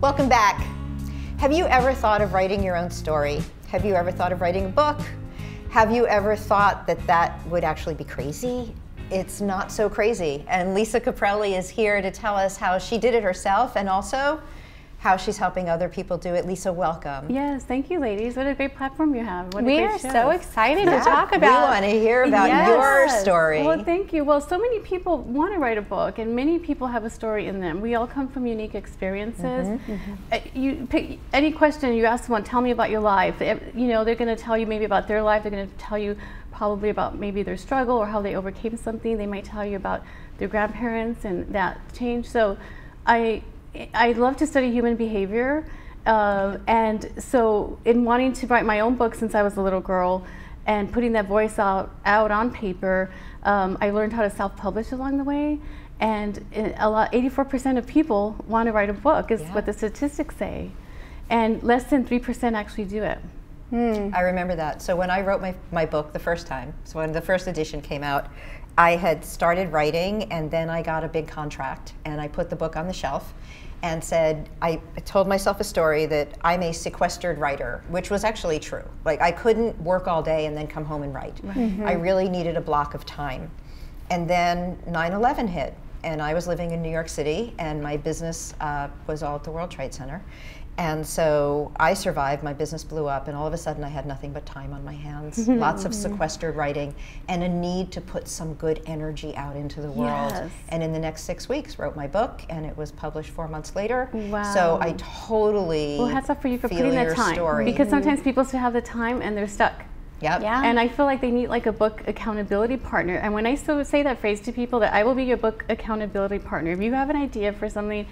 Welcome back. Have you ever thought of writing your own story? Have you ever thought of writing a book? Have you ever thought that that would actually be crazy? It's not so crazy. And Lisa Caprelli is here to tell us how she did it herself and also how she's helping other people do it. Lisa, welcome. Yes, thank you, ladies. What a great platform you have. What we are show. so excited yeah, to talk about. We want to hear about yes. your story. Well, thank you. Well, so many people want to write a book, and many people have a story in them. We all come from unique experiences. Mm -hmm. Mm -hmm. You pick any question you ask someone, tell me about your life. You know, they're going to tell you maybe about their life. They're going to tell you probably about maybe their struggle or how they overcame something. They might tell you about their grandparents and that change. So, I I love to study human behavior. Uh, and so in wanting to write my own book since I was a little girl and putting that voice out, out on paper, um, I learned how to self-publish along the way. And a lot, 84% of people want to write a book is yeah. what the statistics say. And less than 3% actually do it. Hmm. I remember that. So when I wrote my, my book the first time, so when the first edition came out, I had started writing and then I got a big contract and I put the book on the shelf and said, I told myself a story that I'm a sequestered writer, which was actually true. Like I couldn't work all day and then come home and write. Mm -hmm. I really needed a block of time. And then 9 11 hit, and I was living in New York City, and my business uh, was all at the World Trade Center. And so I survived, my business blew up, and all of a sudden I had nothing but time on my hands. Lots of mm-hmm. sequestered writing, and a need to put some good energy out into the world. Yes. And in the next six weeks, wrote my book, and it was published four months later. Wow. So I totally Well, hats off for you for putting that time. Story. Because mm-hmm. sometimes people still have the time and they're stuck. Yep. Yeah. And I feel like they need like a book accountability partner. And when I so say that phrase to people that I will be your book accountability partner, if you have an idea for something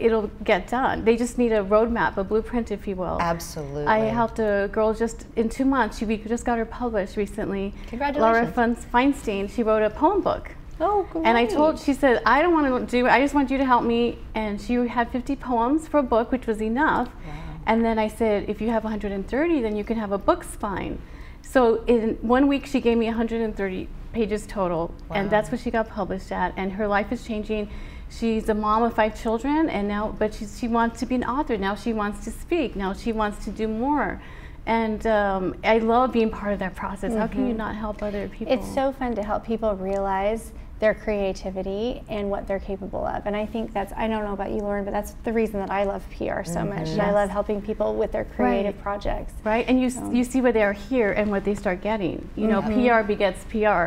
it'll get done. They just need a roadmap, a blueprint, if you will. Absolutely. I helped a girl just in two months. She we just got her published recently. Congratulations. Laura Feinstein. She wrote a poem book. Oh, great. And I told, she said, I don't want to do it. I just want you to help me. And she had 50 poems for a book, which was enough. Wow. And then I said, if you have 130, then you can have a book spine. So in one week, she gave me 130 pages total, wow. and that's what she got published at. And her life is changing she's a mom of five children and now but she, she wants to be an author now she wants to speak now she wants to do more and um, i love being part of that process mm -hmm. how can you mm-hmm. not help other people it's so fun to help people realize their creativity and what they're capable of and i think that's i don't know about you lauren but that's the reason that i love pr so mm -hmm. much yes. i love helping people with their creative right. projects right and you, so. you see where they are here and what they start getting you know mm -hmm. pr begets pr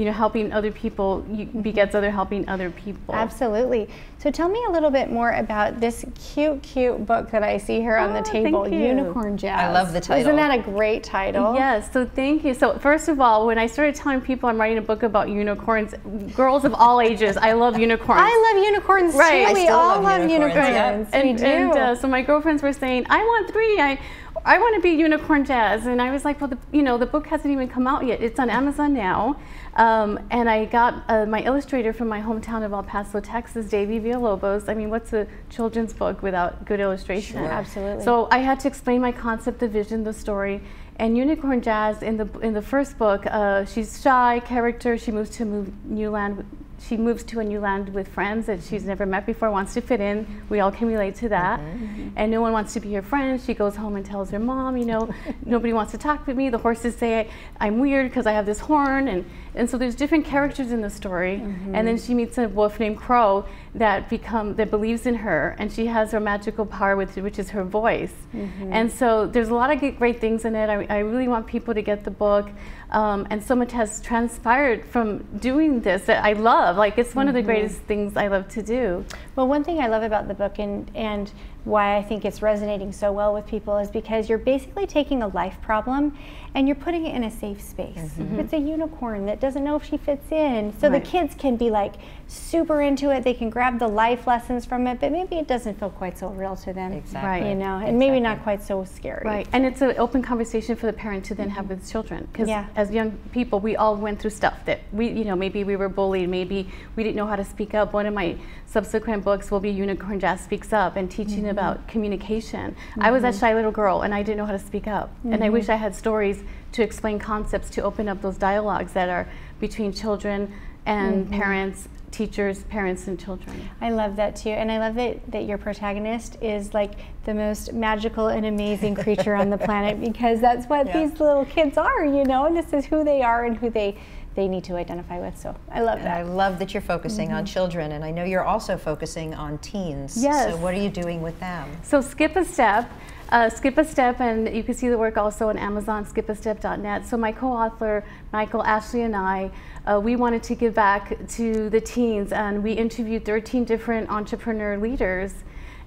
you know, helping other people begets other helping other people. Absolutely. So tell me a little bit more about this cute, cute book that I see here oh, on the oh, table, Unicorn Jazz. I love the title. Isn't that a great title? Yes, so thank you. So first of all, when I started telling people I'm writing a book about unicorns, girls of all ages, I love unicorns. I love unicorns right. too. we all love unicorns. unicorns. And, we do. And uh, so my girlfriends were saying, I want three. I I want to be Unicorn Jazz. And I was like, well, the, you know, the book hasn't even come out yet. It's on Amazon now. Um, and I got uh, my illustrator from my hometown of El Paso, Texas, Davey Villalobos. I mean, what's a children's book without good illustration? Sure. Absolutely. So I had to explain my concept, the vision, the story. And Unicorn Jazz, in the, in the first book, uh, she's shy character. She moves to a new land she moves to a new land with friends that she's never met before, wants to fit in. We all can relate to that. Mm -hmm. And no one wants to be her friend. She goes home and tells her mom, you know, nobody wants to talk with me. The horses say I'm weird because I have this horn. And, and so there's different characters in the story. Mm -hmm. And then she meets a wolf named Crow that become that believes in her and she has her magical power with which is her voice. Mm -hmm. And so there's a lot of great things in it. I, I really want people to get the book. Um, and so much has transpired from doing this that I love. Like it's one mm -hmm. of the mm-hmm. greatest things I love to do. Well, one thing I love about the book and and why I think it's resonating so well with people is because you're basically taking a life problem and you're putting it in a safe space. Mm -hmm. It's a unicorn that doesn't know if she fits in. So right. the kids can be like super into it. They can grab the life lessons from it, but maybe it doesn't feel quite so real to them. Exactly. Right. You know, and exactly. maybe not quite so scary. Right. And it's an open conversation for the parent to then mm -hmm. have with children. Because yeah. as young people, we all went through stuff that we, you know, maybe we were bullied, maybe we didn't know how to speak up. One of my subsequent books will be Unicorn Jazz Speaks Up and teaching mm -hmm. About communication. Mm -hmm. I was that mm-hmm. shy little girl and I didn't know how to speak up. Mm -hmm. And I wish I had stories to explain concepts to open up those dialogues that are between children and parents, teachers, parents, and children. I love that too. And I love that, that your protagonist is like the most magical and amazing creature on the planet because that's what Yeah. these little kids are, you know, and this is who they are and who they they need to identify with. So I love And I love that you're focusing on children, and I know you're also focusing on teens. Yes. So what are you doing with them? So skip a step. Uh, skip a step, and you can see the work also on Amazon, skipastep.net. So my co-author, Michael, Ashley, and I, uh, we wanted to give back to the teens, and we interviewed 13 different entrepreneur leaders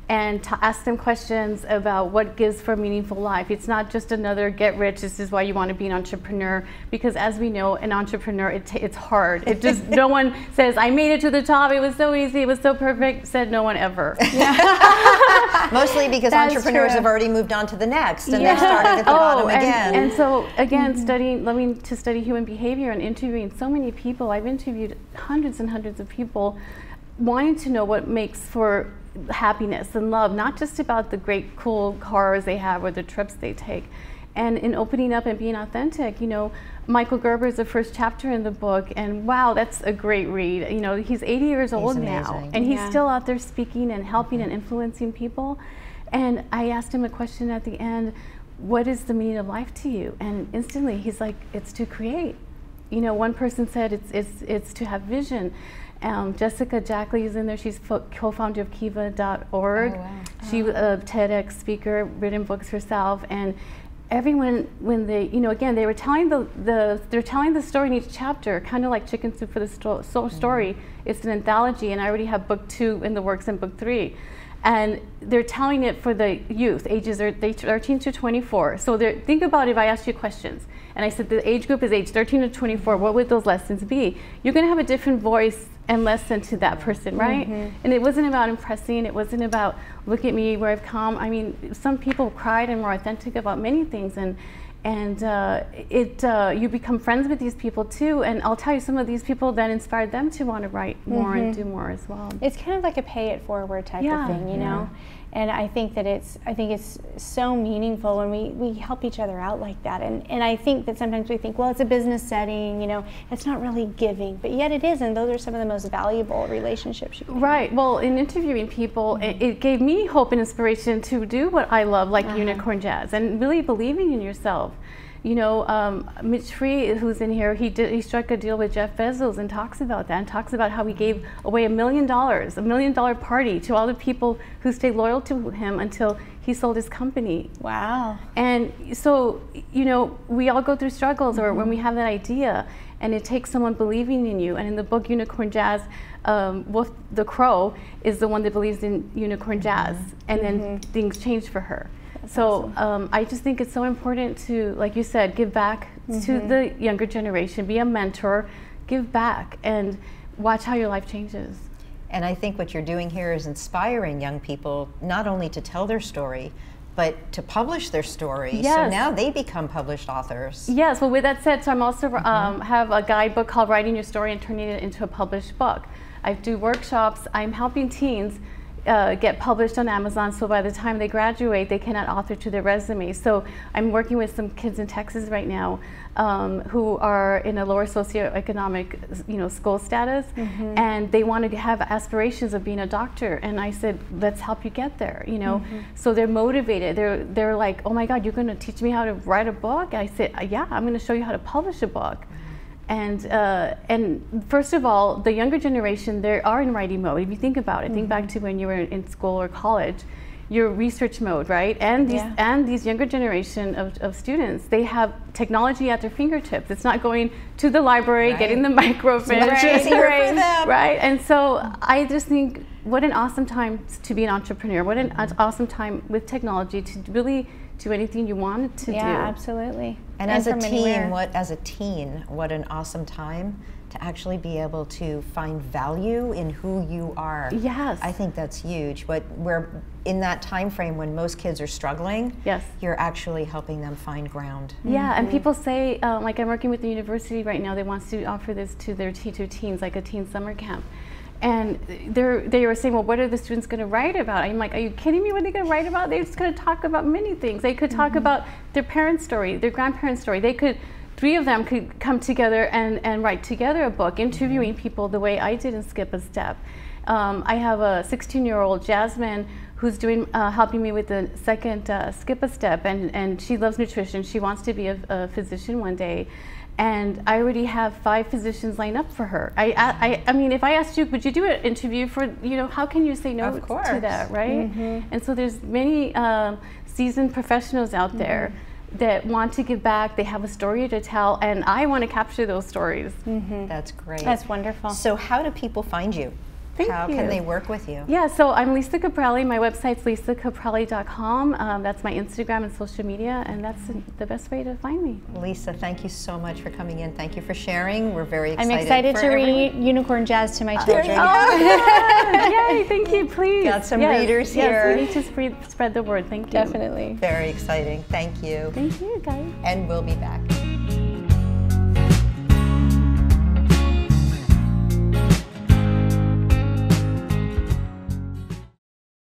and to ask them questions about what gives for a meaningful life. It's not just another get rich, this is why you want to be an entrepreneur, because as we know, an entrepreneur, it it's hard. It just, no one says, I made it to the top, it was so easy, it was so perfect, said no one ever. Mostly because That's entrepreneurs true. have already moved on to the next, and Yeah. they've started at the oh, bottom Oh, and, again. and so again, mm-hmm. studying, loving to study human behavior and interviewing so many people. I've interviewed hundreds and hundreds of people, wanting to know what makes for happiness and love, not just about the great, cool cars they have or the trips they take. And in opening up and being authentic, you know, Michael Gerber is the first chapter in the book, and wow, that's a great read. You know, he's 80 years old now, and he's Yeah. still out there speaking and helping mm-hmm. and influencing people. And I asked him a question at the end What is the meaning of life to you? And instantly he's like, It's to create. You know, one person said it's, it's, it's to have vision. Um, Jessica Jackley is in there. She's fo- co-founder of Kiva.org. Oh, wow. She a TEDx speaker, written books herself, and everyone when they you know again they were telling the, the they're telling the story in each chapter kind of like chicken soup for the sto- soul story it's an anthology and i already have book two in the works and book three and they're telling it for the youth ages are 13 to 24 so they're think about if i asked you questions. And i said the age group is age 13 to 24 what would those lessons be? You're going to have a different voice and lesson to that person right? Mm-hmm. And it wasn't about impressing. It wasn't about look at me where i've come. I mean some people cried and were authentic about many things. And and uh, it uh, you become friends with these people too and i'll tell you some of these people that inspired them to want to write more and do more as well It's kind of like a pay it forward type Yeah. of thing, you know. And I think that it's I think it's so meaningful when we, we help each other out like that. And and I think that sometimes we think, well, it's a business setting, you know, it's not really giving, but yet it is. And those are some of the most valuable relationships you can Right. Well, in interviewing people, it, mm-hmm. it gave me hope and inspiration to do what I love, like uh-huh. unicorn jazz, and really believing in yourself. You know, um, Mitch Free, who's in here, he did, he struck a deal with Jeff Bezos and talks about that, and talks about how he gave away a million dollars, a million dollar party to all the people who stayed loyal to him until he sold his company. Wow. And so, you know, we all go through struggles or when we have that idea, and it takes someone believing in you. And in the book Unicorn Jazz, um, Wolf the Crow is the one that believes in unicorn jazz, and then things change for her. So um, I just think it's so important to, like you said, give back to the younger generation, be a mentor, give back, and watch how your life changes. And I think what you're doing here is inspiring young people not only to tell their story, but to publish their story. Yes. So now they become published authors. Yes. Well, with that said, so I'm also um, have a guidebook called "Writing Your Story and Turning It into a Published Book." I do workshops. I'm helping teens uh, get published on Amazon, so by the time they graduate, they cannot author to their resume. So I'm working with some kids in Texas right now um, who are in a lower socioeconomic, you know, school status, and they want to have aspirations of being a doctor. And I said, let's help you get there. You know, so they're motivated. They're they're like, oh my God, you're going to teach me how to write a book? I said, yeah, I'm going to show you how to publish a book. And uh, and first of all, the younger generation they are in writing mode. If you think about it, think back to when you were in school or college, you're research mode, right? And these Yeah. and these younger generation of, of students, they have technology at their fingertips. It's not going to the library, Right. getting the microfiche, for them. right? And so I just think what an awesome time to be an entrepreneur. What an Mm-hmm. awesome time with technology to really do anything you wanted to yeah, do. Yeah, absolutely. And, as a from teen, anywhere. what as a teen, what an awesome time to actually be able to find value in who you are. Yes. I think that's huge. But we're in that time frame when most kids are struggling. Yes. You're actually helping them find ground. Yeah, and people say, um, like I'm working with the university right now, they want to offer this to their teacher teens, like a teen summer camp. And they're, were saying, well, what are the students going to write about? I'm like, are you kidding me? What are they going to write about? They're just going to talk about many things. They could talk about their parents' story, their grandparents' story. They could three of them could come together and, and write together a book, interviewing people the way I did in Skip a Step. Um, I have a 16 year old Jasmine who's doing uh, helping me with the second uh, skip a step and, and she loves nutrition she wants to be a, a, physician one day and I already have five physicians lined up for her. I, I, I mean, if I asked you, would you do an interview for, you know, how can you say no to that, right? Mm -hmm. And so there's many um, seasoned professionals out there mm -hmm. that want to give back. They have a story to tell, and I want to capture those stories. Mm -hmm. That's great. That's wonderful. So, how do people find you? Thank How you. can they work with you? Yeah, so I'm Lisa Caprelli. My website's lisacaprelli.com. Um, that's my Instagram and social media, and that's the best way to find me. Lisa, thank you so much for coming in. Thank you for sharing. We're very excited. I'm excited to read Unicorn Jazz to my children. Oh, yeah. yay, thank you, please. Got some yes, readers yes, here. Yes, we need to spread, spread the word. Thank you. Definitely. Very exciting. Thank you. Thank you, guys. And we'll be back.